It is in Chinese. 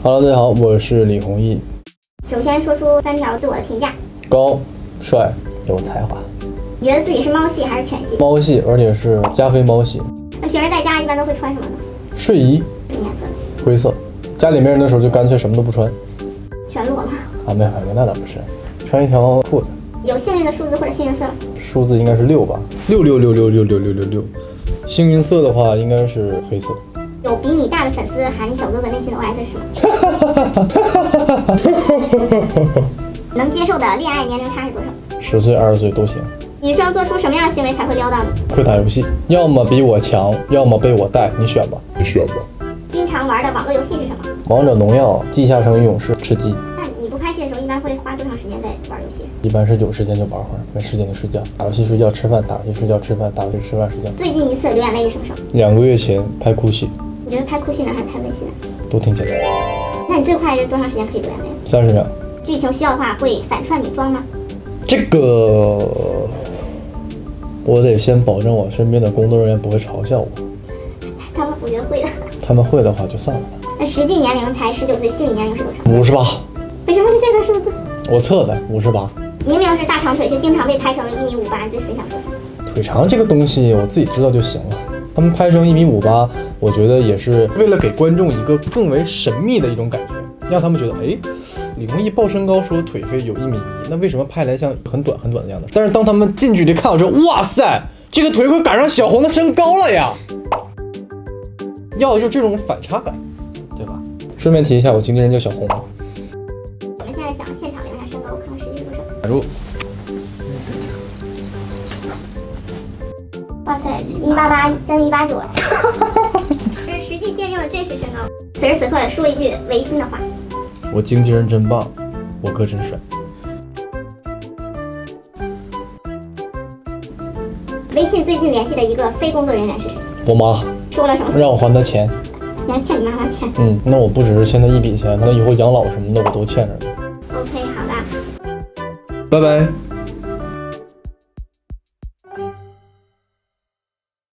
Hello，大家好，我是李弘毅。首先说出三条自我的评价。高、帅、有才华。你觉得自己是猫系还是犬系？猫系，而且是加菲猫系。那平时在家一般都会穿什么呢？睡衣，什么颜色？灰色。家里没人的时候就干脆什么都不穿。全裸吗？啊，没有没有，那倒不是，穿一条裤子。有幸运的数字或者幸运色？数字应该是六吧，六六六六六六六六六。幸运色的话应该是黑色。有比你大的粉丝喊你小哥哥，内心的 OS 是什么？能接受的恋爱年龄差是多少？十岁、二十岁都行。女生做出什么样的行为才会撩到你？会打游戏，要么比我强，要么被我带，你选吧。你选吧。经常玩的网络游戏是什么？王者荣耀、地下城与勇士、吃鸡。那你不拍戏的时候，一般会花多长时间在玩游戏？一般是有时间就玩会儿，没时间就睡觉。打游戏睡觉吃饭，打游戏睡觉吃饭，打游戏吃饭睡觉。最近一次流眼泪是什么时候？两个月前拍哭戏。你觉得拍哭戏呢，还是拍温馨呢？都挺简单。那你最快是多长时间可以流眼泪？三十秒。剧情需要的话，会反串女装吗？这个我得先保证我身边的工作人员不会嘲笑我。他们我觉得会的。他们会的话就算了吧。那实际年龄才十九岁，心理年龄是多少？五十八。为什么是这个数字？我测的五十八。明明是大长腿，却经常被拍成一米五八，这思想说什么？腿长这个东西，我自己知道就行了。他们拍成一米五八，我觉得也是为了给观众一个更为神秘的一种感觉，让他们觉得，哎，李宏毅报身高说腿非有一米一，那为什么拍来像很短很短的样子？但是当他们近距离看到之后，哇塞，这个腿快赶上小红的身高了呀！要的就是这种反差感，对吧？顺便提一下，我经纪人叫小红。我们现在想现场量一下身高，看看实际是多少。假如。哇塞，一八八将近一八九了，际鉴定了真实身高。此时此刻说一句违心的话，我经纪人真棒，我哥真帅。微信最近联系的一个非工作人员是谁？我妈说了什么？让我还她钱。你还欠你妈妈钱？嗯，那我不只是欠她一笔钱，那以后养老什么的我都欠着呢。OK，好的。拜拜。